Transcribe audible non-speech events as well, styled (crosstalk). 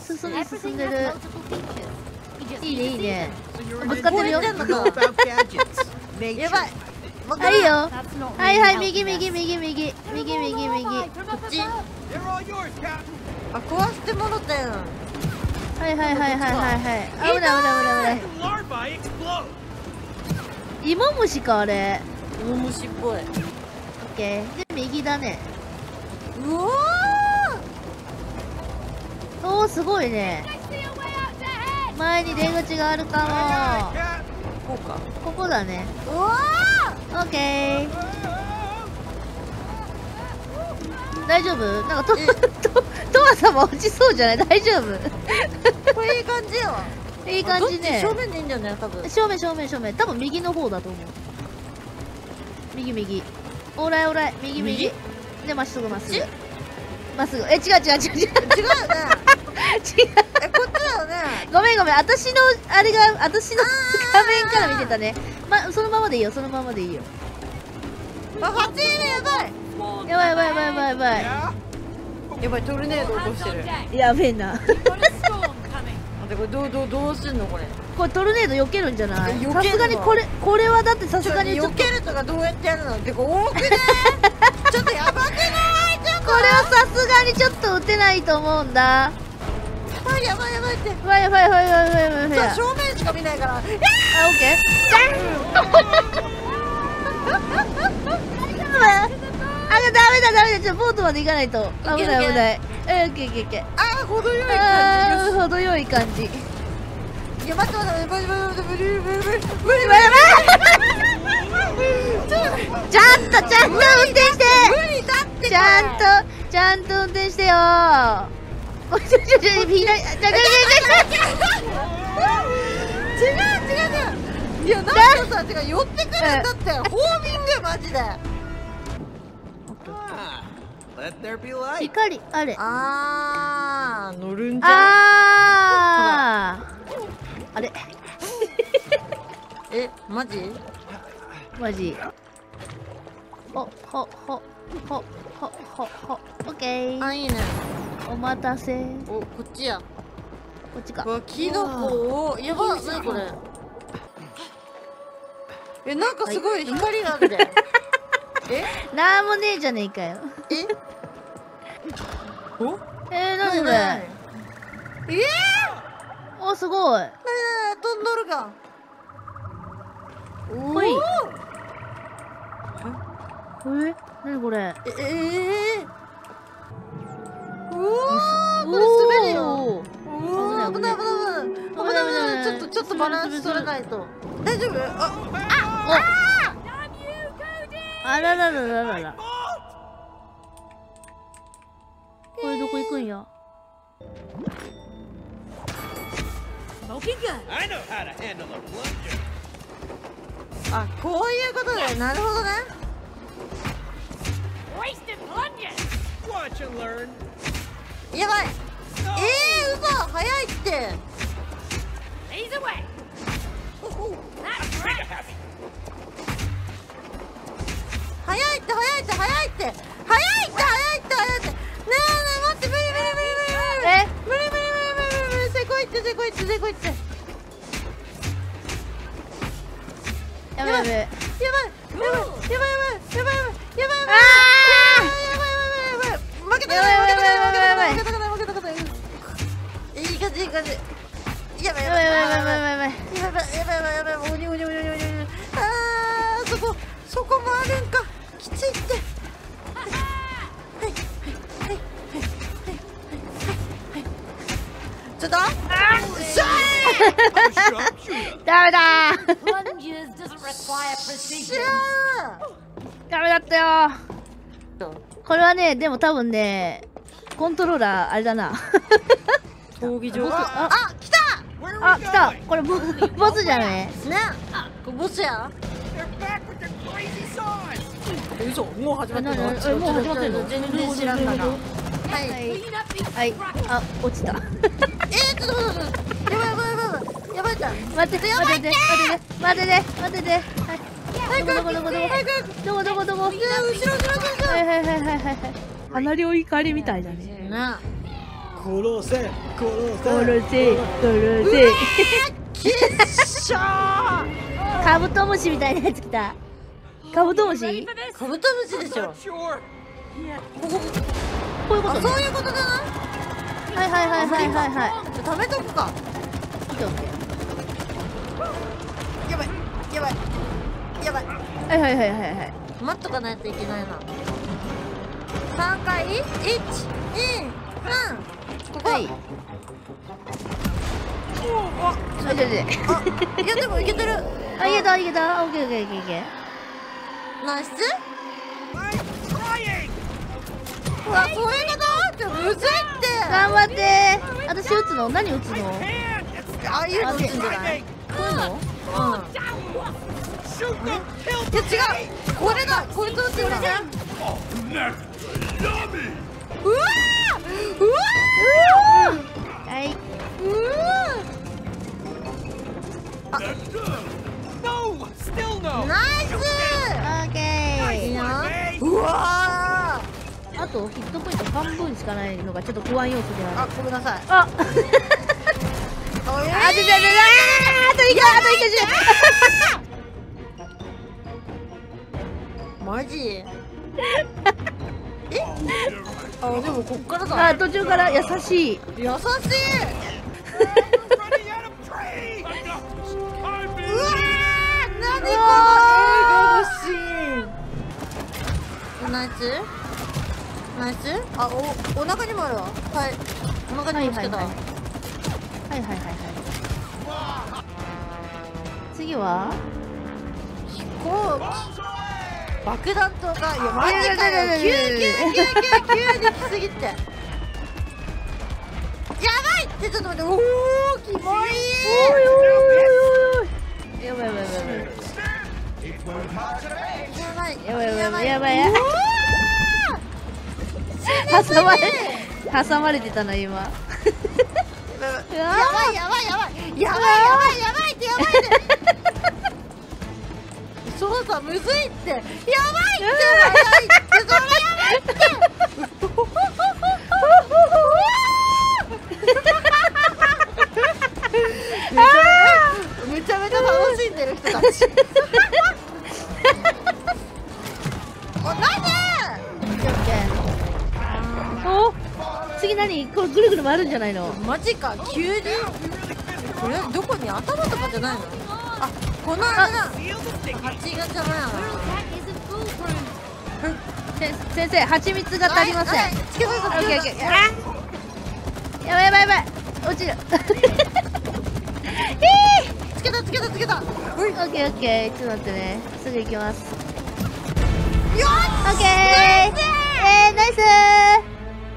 進んで進んでる。いいねいいね。ぶつかってるよ。やばい。もういいよ。はいはい右右右右右右右。右こっち。あ壊してもろてん。はいはいはいはいはいはい。危ない危ない危ない危ない。芋虫かあれ。芋虫っぽい。オッケー。で右だね。うおー。すごいね。前に出口があるかも。こうかここだね。おおオッケー大丈夫？なんかととトマも落ちそうじゃない？大丈夫？これいい感じよ。いい感じね。正面でいいんだよね多分。正面正面正面。多分右の方だと思う。右右。おらライオーラ右右。でまっすぐまっすぐ。まっすぐ。え違う違う違う違う。違うよね。こっちだよね。ごめんごめん私のあれが私の画面から見てたね。まそのままでいいよそのままでいいよ。あ8位ねやばいやばい。やばいやばいやばいやばい。やばいトルネード落としてる。やべえな。これどうどうどうすんのこれ？これトルネード避けるんじゃない？さすがにこれこれはだってさすがに避けるとかどうやってやるの？ってこ多くねちょっとやばくない？これはさすがにちょっと打てないと思うんだ。あやばいやばいってやばいやばいやばいやばいやばい正面しか見ないからあオッケーあダメだダメだじゃボートまで行かないと危ない危ないえオッケーオッケーオッケーあ程よい程よい感じいやばいて待って待っって待って待って待て待って待って待って待って待待って待って待って待って待って待って待って待って待っててっててこちょちょちょみんな違う違う違う違う違う違ういやなんかさてか寄ってくるんだってホーミングマジで光あれ。ああ乗るんじゃあああれ。(laughs) えマジ？マジ。ほほほほほほほ。オッケー。あいいね。お待たせ。おこっちや。こっちか。わキノコをやばい何これ。えなんかすごい光があるで、はい、え？なんもねえじゃねえかよ。え？お？えー、なにこれ？えー、おすごい。えー、飛んどるがおおええ？ー、なにこれ？ええー？うわこれ滑るよ。うわ危ない危ない危ない。危ない危ない。ちょっとちょっとバランス取れないと。大丈夫？あああらららららら。これどこ行くんや？あこういうことだよ。なるほどねやばい。えー、嘘早いって。早いって早いって早いって。早いって早いって早いって。ねえねえ待って無理無理無理無理無理。無理無理無理無理無理。せこいってせこいってせこいって。やばいやばい。やばいやばいやばいやばいやばいやばいやばいやばい。感じいい感じ。やばいやばいやばいやばいやばいやばいやばい。やばいやばいやばいやばい。やばいおにおにおにおにおにおにあーそこそこもあるんか。きついって。はいはいはいはいはいはいちょっと。あーしゃ I'm a sharpshooter. ダメだ。Lunges doesn't require ー precision. しゃダメだったよ。ーこれはねでも多分ねコントローラーあれだな闘技場。ああ来た！あ来た?これボ (laughs) ボスじゃね。ねこれボスやもう始まってるもう始まってんの？全然知らんかなははい。はい.あ落ちた。(laughs) えー、ちょっと待って。やばいやばいやばいやばいやばい。じゃん待って。待ってて待ってて待ってて。はい。どこどこどこ？早く。どこどこ？どこ後ろ後ろはいはいはいはいはい。はい離れお怒りみたいだね。なあ殺せ殺せ。殺せ殺せ。きっしょー。(laughs) カブトムシみたいなやつ来た。カブトムシ？カブトムシでしょ.こここういうことそういうことじゃな。いはいはいはいはいはいはい。じゃあ貯めとくかオッケーオッケやばいやばいやばい。ーはいはいはいはいはい。待っとかないといけないな。3回？1 2 3ここ、はいああいけいけあいやでもいけてるあいけたいけたオッケーオッケーオッケーオッケナイス.うわそういうことってむずいってー頑張って私撃つの何撃つのああいうのあ打つんじゃないこういうのうんいや違うこれだこいつ打ってるじとヒットポイント半分しかないのがちょっと不安要素であある。ごめんなさい。あ。ああ、あと一個あと一個マジ？(laughs) え？あでもこっからあだ途中から優しい。優しい.うわー何この映画のシーン。ナイスナイス。あおお腹にもあるわ。はい。お腹にもつけた、はいはいはい。はい次は？飛行機。爆弾とかいやマジかよ。いやいやいやい急やいや急急急急に来すぎて。(laughs) やばいってちょっと待っておおキモいおいおいおいおい。やばい。やばいやばいやばい。やばい。やばいやばい。うわ挟まれ挟まれてたな今。ーやばいやばいやばい。やばいやばいやばいって。やばいってそうさむずいって。やばいって早いって。それやばいって次何これぐるぐる回るんじゃないの？マジか急に？これどこに頭とかじゃないの？あこの穴だ.蜂が邪魔やな。せ先生蜂蜜が足りません。やばいやばいやばい。落ちる。(laughs) つけたつけたつけた。オッケーオッケー。ちょっと待ってね。すぐ行きます。よオッケー。えー、ナイス